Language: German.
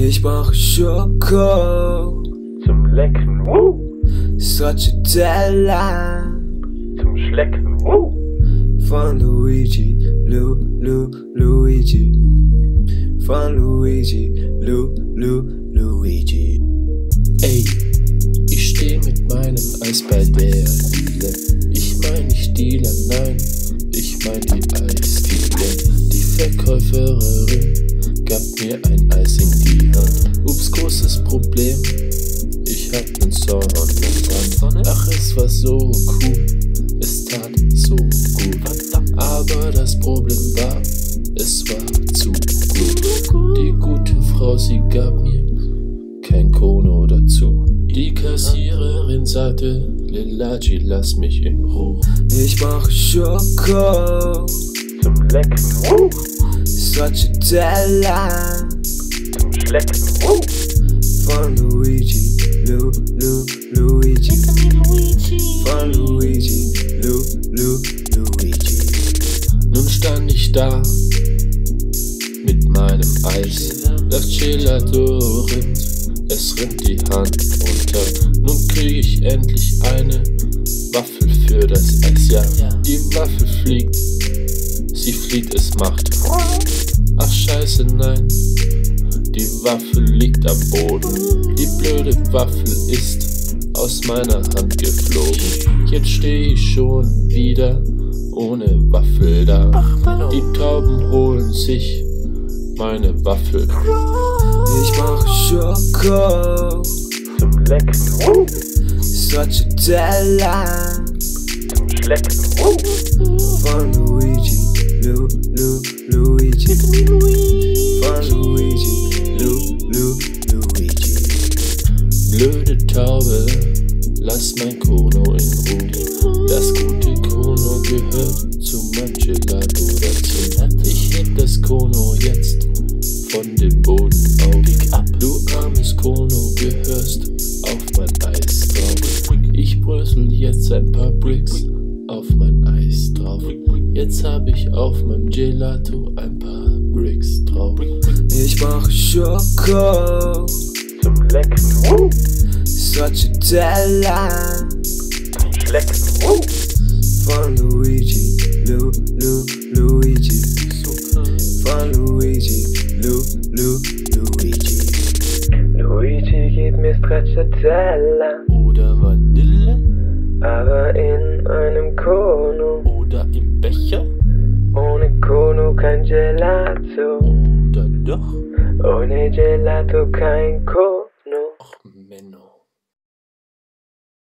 Ich brauch Schoko zum Lecken, Woo! Stracciatella zum Schlecken, Woo! von Luigi, Lu, Lu, Luigi. Von Luigi, Lu, Lu, Luigi. Ey, ich steh mit meinem Eis bei der Diele. Ich mein nicht Dealer, nein, ich mein die Eisdiele. Die Verkäuferin gab mir ein Brand. Ach, es war so cool, es tat so gut. Aber das Problem war, es war zu gut. Die gute Frau, sie gab mir kein Kono dazu. Die Kassiererin sagte, Lilaci, lass mich in Ruhe. Ich brauch Schoko zum Lecken, Woo! Stracciatella zum Schlecken, Woo! von Luigi, Lu, Lu, Luigi. Von Luigi, Lu, Lu, Luigi. Nun stand ich da mit meinem Eis. Das Gelato rinnt, es rinnt die Hand runter. Nun krieg ich endlich eine Waffel für das Eis. Ja, die Waffel fliegt, sie fliegt, es macht. Ach scheiße, nein, die Waffel liegt am Boden. Die blöde Waffel ist aus meiner Hand geflogen. Jetzt steh ich schon wieder ohne Waffel da. Die Tauben holen sich meine Waffel. Ich brauch Schoko zum Lecken, Woo! Stracciatella zum Schlecken, von Luigi, Lu, Lu, Luigi. Blöde Taube, lass mein Kono in Ruhe. Das gute Kono gehört zu meinem Gelato dazu. Ich heb das Kono jetzt von dem Boden auf. Du armes Kono gehörst auf mein Eis drauf. Ich brösel jetzt ein paar Bricks auf mein Eis drauf. Jetzt hab ich auf meinem Gelato ein paar Bricks drauf. Ich brauch Schoko Lecken, Woo! Stracciatella zum Schlecken, Woo! von Luigi, Lu, Lu, Luigi. Von Luigi, Lu, Lu, Luigi. Luigi, gib mir Stracciatella, Oder Vanille aber in einem Kono. oder im Becher Ohne Kono kein Gelato, oder doch ohne Gelato kein Kono. no.